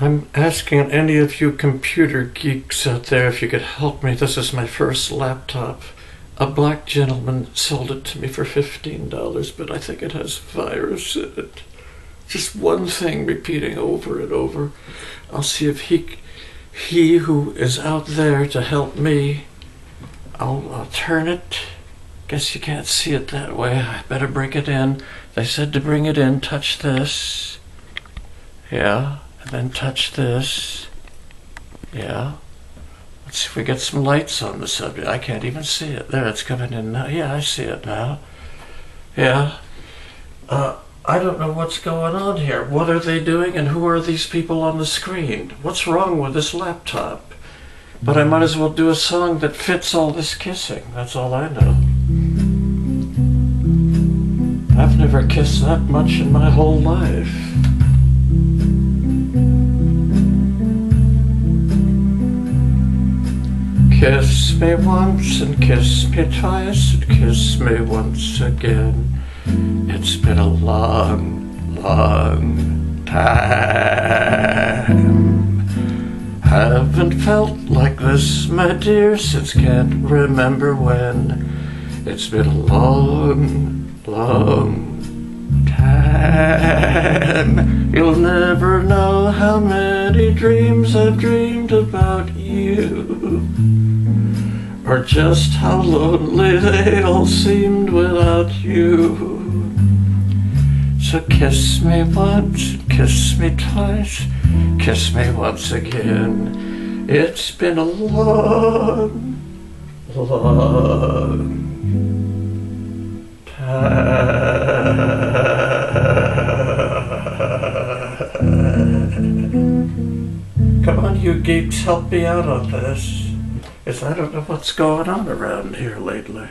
I'm asking any of you computer geeks out there if you could help me. This is my first laptop. A black gentleman sold it to me for $15, but I think it has virus in it. Just one thing repeating over and over. I'll see if he, he who is out there to help me, I'll, I'll turn it. Guess you can't see it that way. I better bring it in. They said to bring it in, touch this. Yeah, and then touch this. Yeah. Let's see if we get some lights on the subject. I can't even see it. There, it's coming in now. Yeah, I see it now. Yeah. Uh, I don't know what's going on here. What are they doing and who are these people on the screen? What's wrong with this laptop? But I might as well do a song that fits all this kissing. That's all I know. I've never kissed that much in my whole life. Kiss me once and kiss me twice and kiss me once again. It's been a long, long time. Haven't felt like this, my dear, since can't remember when. It's been a long, long time. You'll never know how many dreams I've dreamed about you. Or just how lonely they all seemed without you. So kiss me once, kiss me twice, kiss me once again. It's been a long, long time. Come on, you geeks, help me out on this. Because I don't know what's going on around here lately.